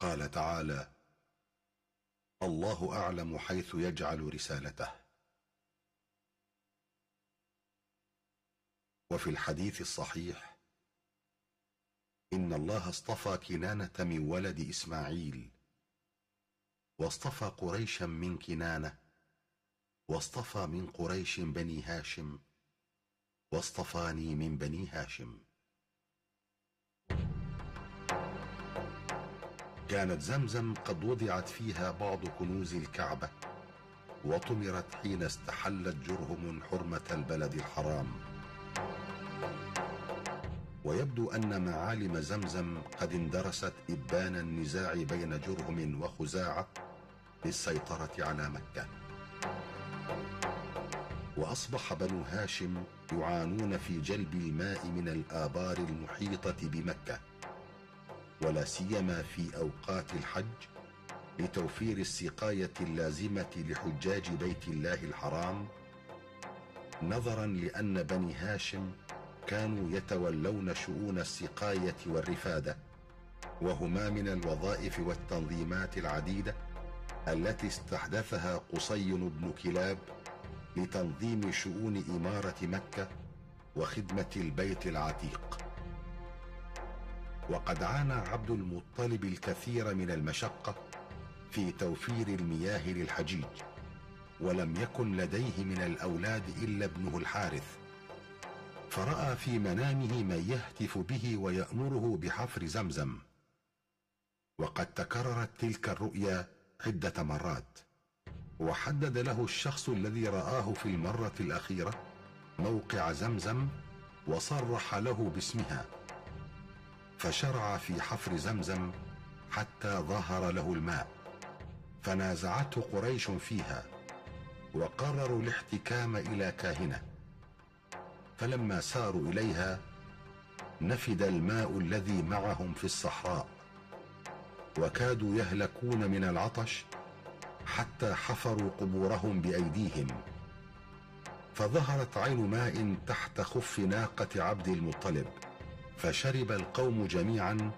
قال تعالى الله أعلم حيث يجعل رسالته. وفي الحديث الصحيح إن الله اصطفى كنانة من ولد إسماعيل واصطفى قريشا من كنانة واصطفى من قريش بني هاشم واصطفاني من بني هاشم. كانت زمزم قد وضعت فيها بعض كنوز الكعبة وطمرت حين استحلت جرهم حرمة البلد الحرام. ويبدو أن معالم زمزم قد اندرست إبان النزاع بين جرهم وخزاعة للسيطرة على مكة. وأصبح بنو هاشم يعانون في جلب الماء من الآبار المحيطة بمكة. ولا سيما في أوقات الحج لتوفير السقاية اللازمة لحجاج بيت الله الحرام نظرا لأن بني هاشم كانوا يتولون شؤون السقاية والرفادة وهما من الوظائف والتنظيمات العديدة التي استحدثها قصي بن كلاب لتنظيم شؤون إمارة مكة وخدمة البيت العتيق. وقد عانى عبد المطلب الكثير من المشقة في توفير المياه للحجيج ولم يكن لديه من الأولاد إلا ابنه الحارث. فرأى في منامه من يهتف به ويأمره بحفر زمزم. وقد تكررت تلك الرؤيا عدة مرات. وحدد له الشخص الذي رآه في المرة الأخيرة موقع زمزم وصرح له باسمها. فشرع في حفر زمزم حتى ظهر له الماء. فنازعته قريش فيها وقرروا الاحتكام إلى كاهنة. فلما ساروا إليها نفد الماء الذي معهم في الصحراء. وكادوا يهلكون من العطش حتى حفروا قبورهم بأيديهم. فظهرت عين ماء تحت خف ناقة عبد المطلب. فشرب القوم جميعا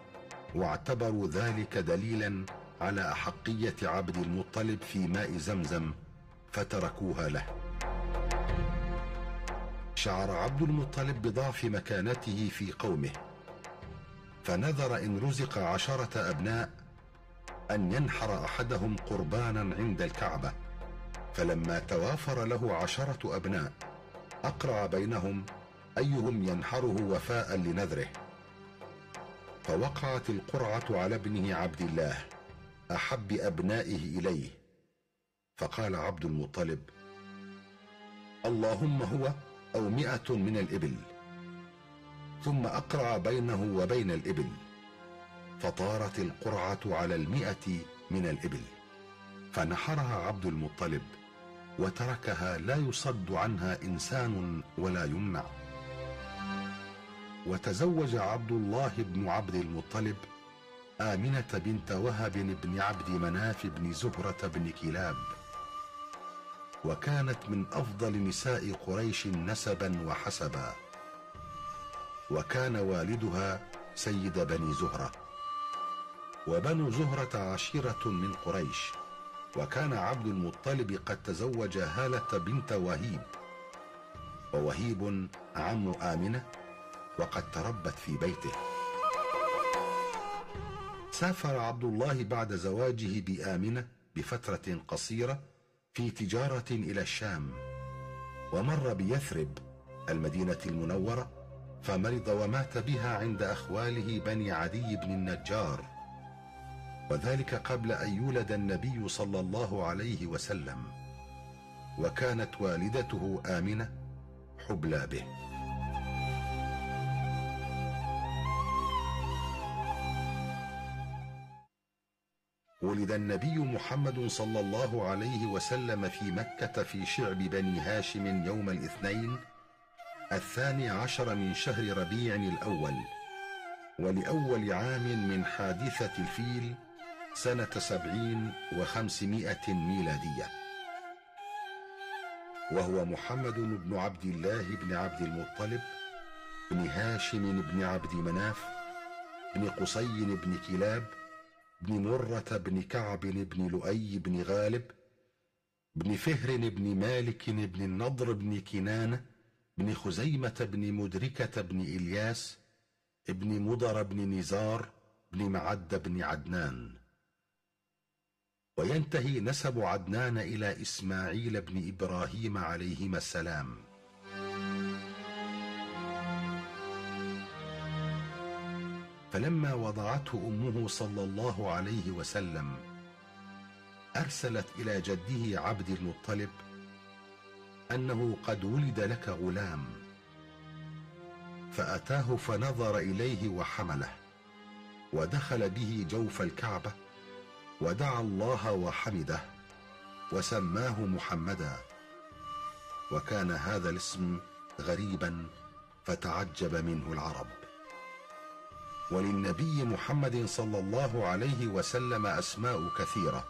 واعتبروا ذلك دليلا على أحقية عبد المطلب في ماء زمزم فتركوها له. شعر عبد المطلب بضعف مكانته في قومه فنذر إن رزق عشرة أبناء أن ينحر أحدهم قربانا عند الكعبة. فلما توافر له عشرة أبناء أقرع بينهم أيهم ينحره وفاء لنذره. فوقعت القرعة على ابنه عبد الله أحب أبنائه إليه. فقال عبد المطلب اللهم هو أو مئة من الإبل ثم أقرع بينه وبين الإبل. فطارت القرعة على المئة من الإبل. فنحرها عبد المطلب وتركها لا يصد عنها إنسان ولا يمنع. وتزوج عبد الله بن عبد المطلب آمنة بنت وهب بن عبد مناف بن زهرة بن كلاب. وكانت من أفضل نساء قريش نسبا وحسبا. وكان والدها سيد بني زهرة. وبنو زهرة عشيرة من قريش. وكان عبد المطلب قد تزوج هالة بنت وهيب. ووهيب عم آمنة. وقد تربت في بيته. سافر عبد الله بعد زواجه بآمنة بفترة قصيرة في تجارة إلى الشام ومر بيثرب المدينة المنورة فمرض ومات بها عند أخواله بني عدي بن النجار وذلك قبل أن يولد النبي صلى الله عليه وسلم وكانت والدته آمنة حبلى به. ولد النبي محمد صلى الله عليه وسلم في مكة في شعب بني هاشم يوم الاثنين الثاني عشر من شهر ربيع الأول. ولأول عام من حادثة الفيل سنة سبعين وخمسمائة ميلادية. وهو محمد بن عبد الله بن عبد المطلب بن هاشم بن عبد مناف بن قصي بن كلاب بن مرة بن كعب بن لؤي بن غالب بن فهر بن مالك بن النضر بن كنانة بن خزيمة بن مدركة بن إلياس بن مضر بن نزار بن معد بن عدنان. وينتهي نسب عدنان إلى إسماعيل بن إبراهيم عليهما السلام. فلما وضعته أمه صلى الله عليه وسلم أرسلت إلى جده عبد المطلب أنه قد ولد لك غلام فأتاه فنظر إليه وحمله ودخل به جوف الكعبة ودعا الله وحمده وسماه محمدا. وكان هذا الاسم غريبا فتعجب منه العرب. وللنبي محمد صلى الله عليه وسلم أسماء كثيرة.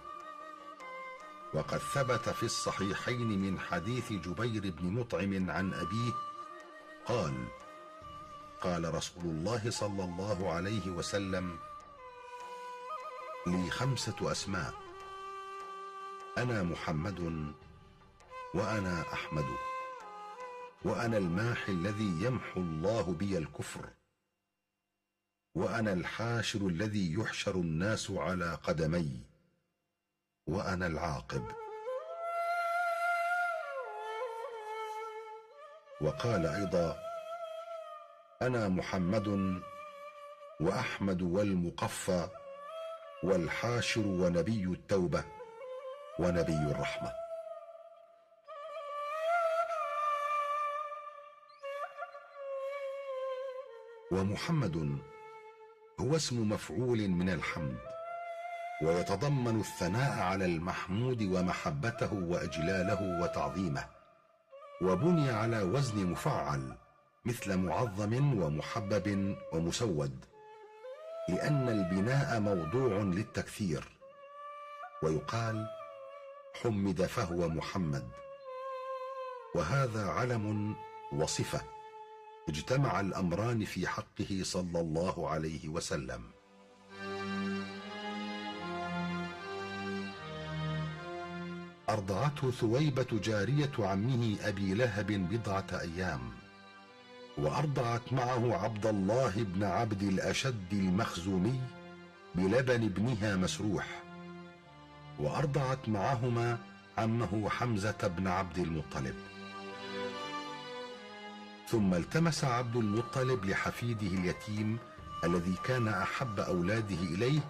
وقد ثبت في الصحيحين من حديث جبير بن مطعم عن أبيه قال قال رسول الله صلى الله عليه وسلم لي خمسة أسماء أنا محمد وأنا أحمد وأنا الماحي الذي يمحو الله بي الكفر. وأنا الحاشر الذي يحشر الناس على قدمي. وأنا العاقب. وقال أيضا أنا محمد وأحمد والمقفى والحاشر ونبي التوبة ونبي الرحمة. ومحمد هو اسم مفعول من الحمد ويتضمن الثناء على المحمود ومحبته وإجلاله وتعظيمه وبني على وزن مفعل مثل معظم ومحبب ومسود لأن البناء موضوع للتكثير ويقال حمد فهو محمد وهذا علم وصفة. اجتمع الأمران في حقه صلى الله عليه وسلم. أرضعته ثويبة جارية عمه أبي لهب بضعة أيام وأرضعت معه عبد الله بن عبد الأشد المخزومي بلبن ابنها مسروح وأرضعت معهما عمه حمزة بن عبد المطلب. ثم التمس عبد المطلب لحفيده اليتيم الذي كان أحب أولاده إليه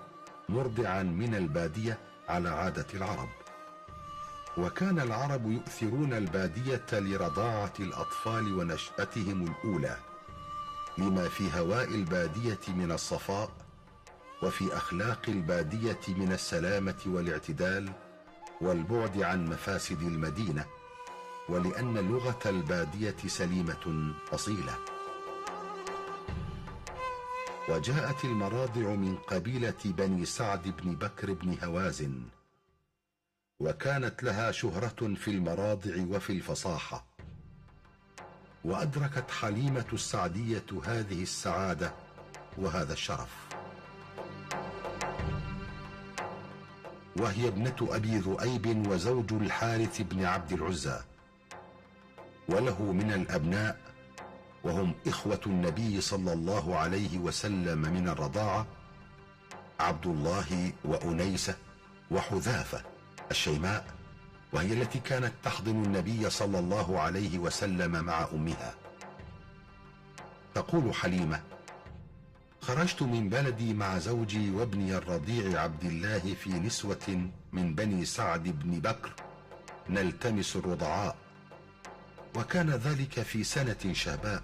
مرضعا من البادية على عادة العرب. وكان العرب يؤثرون البادية لرضاعة الأطفال ونشأتهم الأولى لما في هواء البادية من الصفاء وفي أخلاق البادية من السلامة والاعتدال والبعد عن مفاسد المدينة. ولأن لغة البادية سليمة اصيله وجاءت المراضع من قبيلة بني سعد بن بكر بن هوازن وكانت لها شهرة في المراضع وفي الفصاحة. وأدركت حليمة السعدية هذه السعادة وهذا الشرف. وهي ابنة أبي ذؤيب وزوج الحارث بن عبد العزى. وله من الأبناء وهم إخوة النبي صلى الله عليه وسلم من الرضاعة عبد الله وانيسه وحذافة الشيماء وهي التي كانت تحضن النبي صلى الله عليه وسلم مع أمها. تقول حليمة خرجت من بلدي مع زوجي وابني الرضيع عبد الله في نسوة من بني سعد بن بكر نلتمس الرضعاء. وكان ذلك في سنة شهباء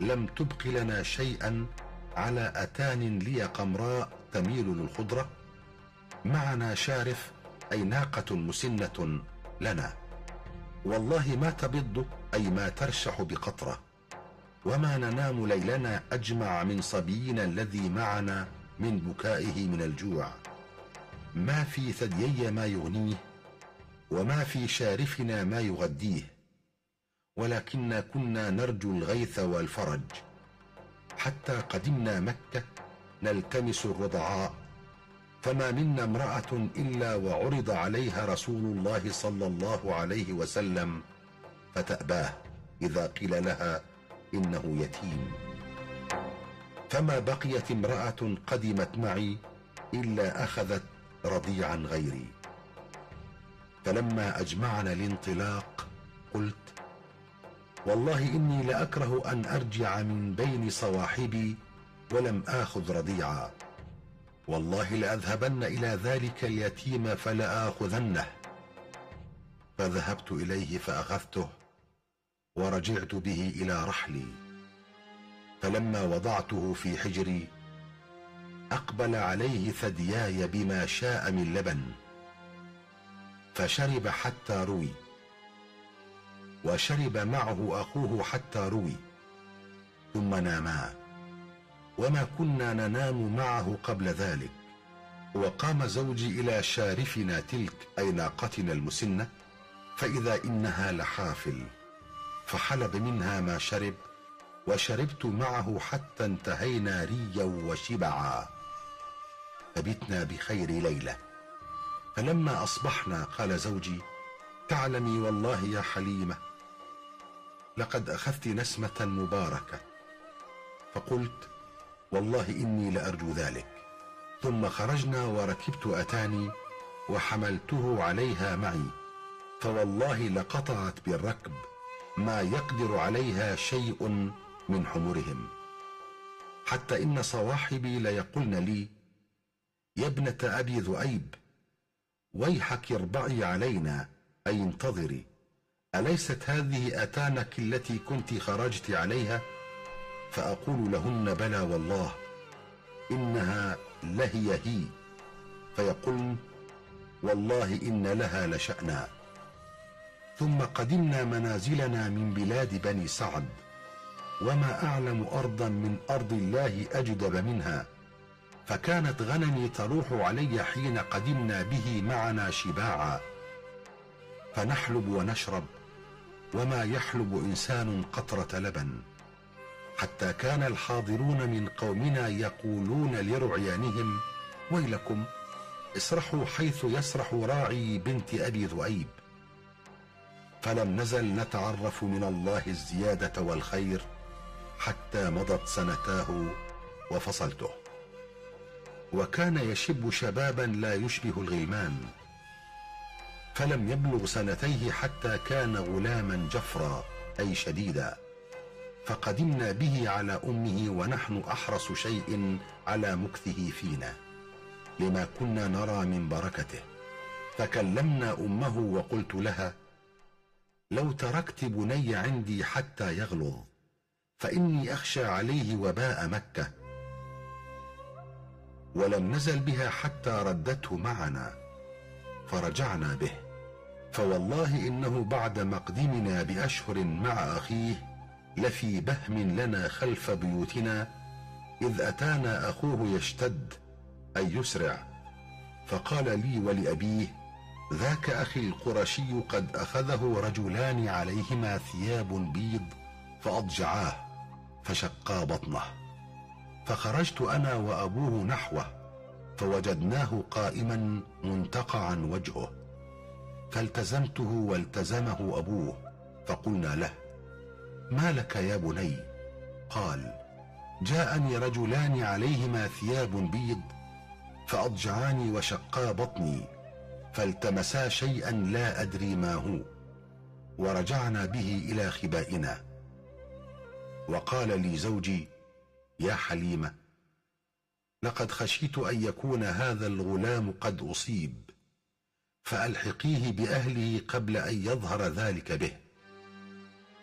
لم تبق لنا شيئا على أتان لي قمراء تميل للخضرة. معنا شارف أي ناقة مسنة لنا. والله ما تبض أي ما ترشح بقطرة. وما ننام ليلنا أجمع من صبينا الذي معنا من بكائه من الجوع. ما في ثديي ما يغنيه وما في شارفنا ما يغديه. ولكنا كنا نرجو الغيث والفرج. حتى قدمنا مكة نلتمس الرضعاء فما منا امرأة إلا وعرض عليها رسول الله صلى الله عليه وسلم فتأباه إذا قيل لها إنه يتيم. فما بقيت امرأة قدمت معي إلا أخذت رضيعا غيري. فلما أجمعنا الانطلاق قلت والله إني لأكره أن أرجع من بين صواحبي ولم آخذ رضيعا. والله لأذهبن إلى ذلك اليتيم فلآخذنه. فذهبت إليه فأخذته ورجعت به إلى رحلي. فلما وضعته في حجري أقبل عليه ثدياي بما شاء من لبن. فشرب حتى روي. وشرب معه أخوه حتى روي. ثم ناما. وما كنا ننام معه قبل ذلك. وقام زوجي إلى شارفنا تلك أي ناقتنا المسنة فإذا إنها لحافل. فحلب منها ما شرب وشربت معه حتى انتهينا ريا وشبعا. فبتنا بخير ليلة. فلما أصبحنا قال زوجي تعلمي والله يا حليمة لقد أخذت نسمة مباركة. فقلت والله إني لأرجو ذلك. ثم خرجنا وركبت أتاني وحملته عليها معي. فوالله لقطعت بالركب ما يقدر عليها شيء من حمرهم. حتى إن صواحبي ليقولن لي يا ابنة أبي ذؤيب ويحك اربعي علينا أي انتظري. أليست هذه أتانك التي كنت خرجت عليها؟ فأقول لهن بلى والله إنها لهي هي. فيقولن والله إن لها لشأنا. ثم قدمنا منازلنا من بلاد بني سعد وما أعلم أرضا من أرض الله أجدب منها. فكانت غنمي تروح علي حين قدمنا به معنا شباعا. فنحلب ونشرب وما يحلب إنسان قطرة لبن حتى كان الحاضرون من قومنا يقولون لرعيانهم ويلكم اسرحوا حيث يسرح راعي بنت أبي ذؤيب. فلم نزل نتعرف من الله الزيادة والخير حتى مضت سنتاه وفصلته. وكان يشب شبابا لا يشبه الغلمان. فلم يبلغ سنتيه حتى كان غلاما جفرا أي شديدا. فقدمنا به على أمه ونحن أحرص شيء على مكثه فينا. لما كنا نرى من بركته. فكلمنا أمه وقلت لها لو تركت بني عندي حتى يغلظ فإني أخشى عليه وباء مكة. ولم نزل بها حتى ردته معنا. فرجعنا به. فوالله إنه بعد مقدمنا بأشهر مع أخيه لفي بهم لنا خلف بيوتنا إذ أتانا أخوه يشتد أي يسرع. فقال لي ولأبيه ذاك أخي القرشي قد أخذه رجلان عليهما ثياب بيض فأضجعاه فشقا بطنه. فخرجت أنا وأبوه نحوه فوجدناه قائما منتقعا وجهه فالتزمته والتزمه أبوه فقلنا له ما لك يا بني؟ قال جاءني رجلان عليهما ثياب بيض فأضجعاني وشقا بطني فالتمسا شيئا لا أدري ما هو ورجعنا به إلى خبائنا. وقال لي زوجي يا حليمة لقد خشيت أن يكون هذا الغلام قد أصيب فألحقيه بأهله قبل أن يظهر ذلك به.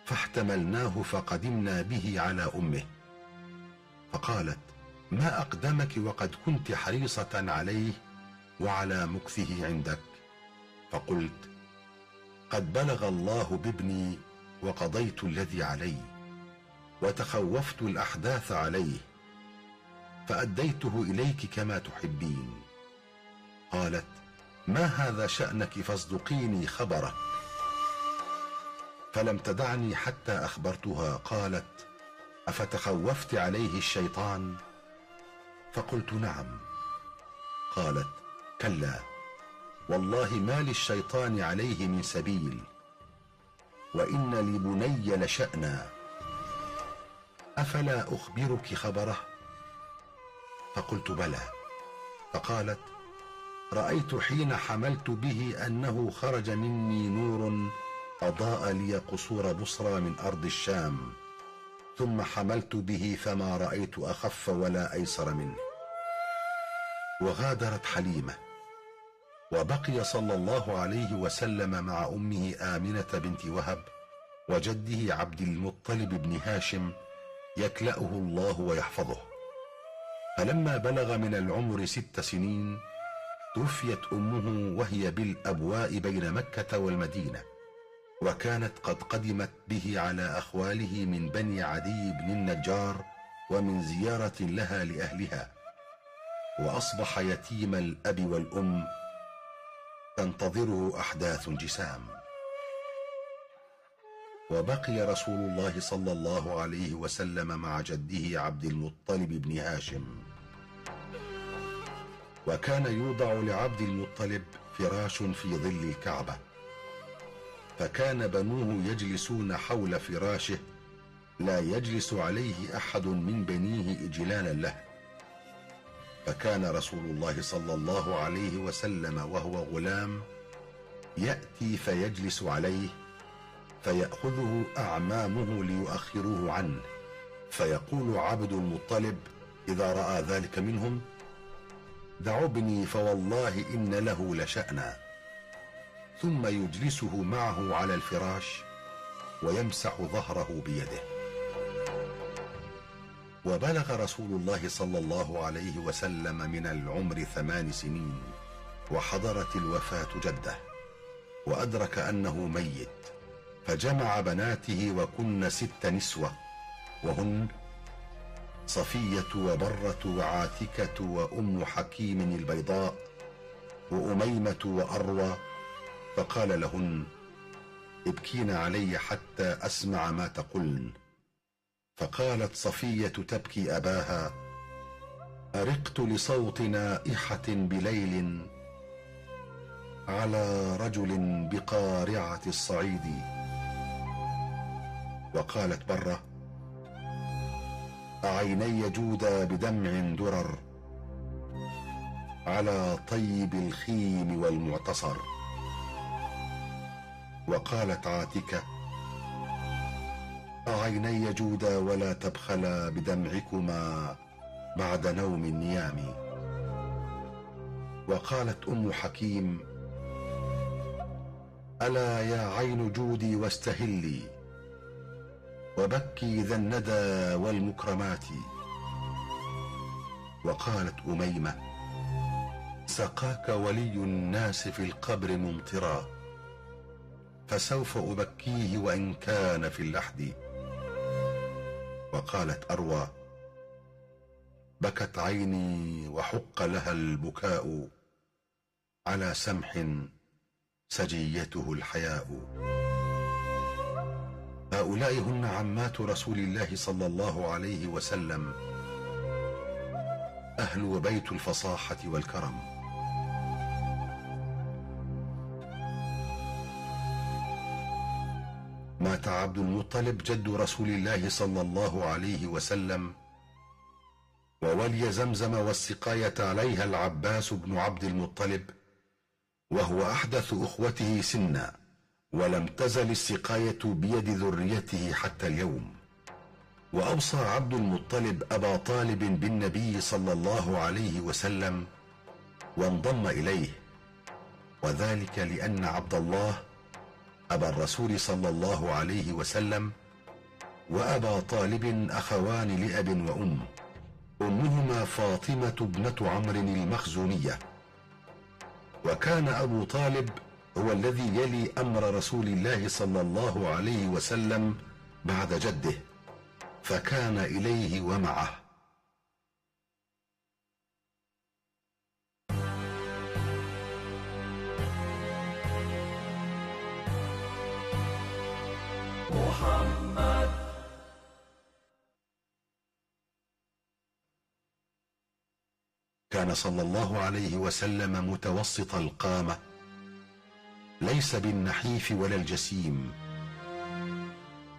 فاحتملناه فقدمنا به على أمه. فقالت ما أقدمك وقد كنت حريصة عليه وعلى مكثه عندك؟ فقلت قد بلغ الله بابني وقضيت الذي علي وتخوفت الأحداث عليه فأديته إليك كما تحبين. قالت ما هذا شأنك فاصدقيني خبرك فلم تدعني حتى أخبرتها. قالت أفتخوفت عليه الشيطان؟ فقلت نعم. قالت كلا والله ما للشيطان عليه من سبيل وإن لبني لشأنا. أفلا أخبرك خبره؟ فقلت بلى. فقالت رأيت حين حملت به أنه خرج مني نور أضاء لي قصور بصرى من أرض الشام. ثم حملت به فما رأيت أخف ولا أيسر منه. وغادرت حليمة. وبقي صلى الله عليه وسلم مع أمه آمنة بنت وهب وجده عبد المطلب بن هاشم يكلأه الله ويحفظه. فلما بلغ من العمر ست سنين توفيت أمه وهي بالأبواء بين مكة والمدينة وكانت قد قدمت به على أخواله من بني عدي بن النجار ومن زيارة لها لأهلها. وأصبح يتيم الأب والأم تنتظره أحداث جسام وبقي رسول الله صلى الله عليه وسلم مع جده عبد المطلب بن هاشم. وكان يوضع لعبد المطلب فراش في ظل الكعبة. فكان بنوه يجلسون حول فراشه لا يجلس عليه أحد من بنيه إجلالا له. فكان رسول الله صلى الله عليه وسلم وهو غلام يأتي فيجلس عليه فيأخذه أعمامه ليؤخروه عنه. فيقول عبد المطلب إذا رأى ذلك منهم دعوا ابني فوالله إن له لشأنا. ثم يجلسه معه على الفراش ويمسح ظهره بيده. وبلغ رسول الله صلى الله عليه وسلم من العمر ثمان سنين وحضرت الوفاة جده وأدرك أنه ميت فجمع بناته وكن ست نسوة وهن صفية وبرة وعاتكة وأم حكيم البيضاء وأميمة وأروى فقال لهن ابكين علي حتى أسمع ما تقولن فقالت صفية تبكي أباها أرقت لصوت نائحة بليل على رجل بقارعة الصعيد. وقالت برة أعيني جودا بدمع درر على طيب الخيم والمعتصر. وقالت عاتكة أعيني جودا ولا تبخلا بدمعكما بعد نوم النيام. وقالت أم حكيم ألا يا عين جودي واستهلي. وبكي ذا الندى والمكرمات. وقالت أميمة سقاك ولي الناس في القبر ممطرا فسوف أبكيه وإن كان في اللحد. وقالت أروى بكت عيني وحق لها البكاء على سمح سجيته الحياء. هؤلاء هن عمات رسول الله صلى الله عليه وسلم. أهل بيت الفصاحة والكرم. مات عبد المطلب جد رسول الله صلى الله عليه وسلم وولي زمزم والسقاية عليها العباس بن عبد المطلب وهو أحدث أخوته سنا. ولم تزل السقاية بيد ذريته حتى اليوم. وأوصى عبد المطلب أبا طالب بالنبي صلى الله عليه وسلم وانضم إليه. وذلك لأن عبد الله أبا الرسول صلى الله عليه وسلم وأبا طالب أخوان لأب وأم أمهما فاطمة ابنة عمرو المخزومية. وكان أبو طالب هو الذي يلي أمر رسول الله صلى الله عليه وسلم بعد جده فكان إليه ومعه. محمد. كان صلى الله عليه وسلم متوسط القامة. ليس بالنحيف ولا الجسيم.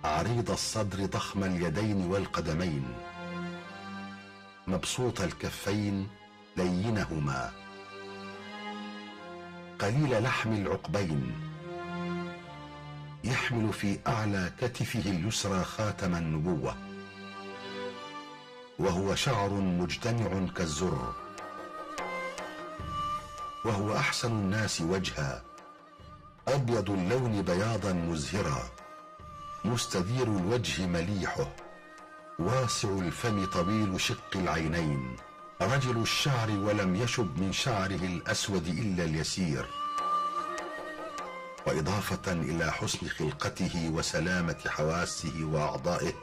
عريض الصدر ضخم اليدين والقدمين. مبسوط الكفين لينهما. قليل لحم العقبين. يحمل في أعلى كتفه اليسرى خاتم النبوة. وهو شعر مجتمع كالزر. وهو أحسن الناس وجها. أبيض اللون بياضا مزهرا مستدير الوجه مليحه واسع الفم طويل شق العينين. رجل الشعر ولم يشب من شعره الأسود إلا اليسير. وإضافة إلى حسن خلقته وسلامة حواسه وأعضائه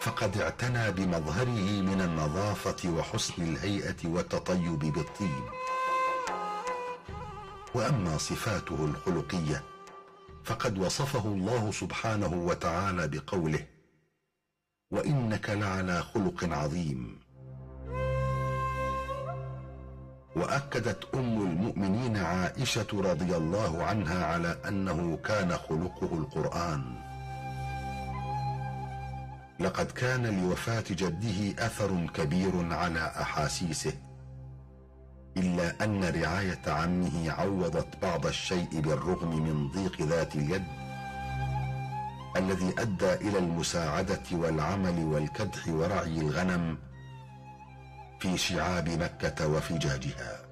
فقد اعتنى بمظهره من النظافة وحسن الهيئة والتطيب بالطيب. وأما صفاته الخلقية فقد وصفه الله سبحانه وتعالى بقوله وإنك لعلى خلق عظيم. وأكدت أم المؤمنين عائشة رضي الله عنها على أنه كان خلقه القرآن. لقد كان لوفاة جده أثر كبير على أحاسيسه. إلا أن رعاية عمه عوضت بعض الشيء بالرغم من ضيق ذات اليد الذي أدى إلى المساعدة والعمل والكدح ورعي الغنم في شعاب مكة وفجاجها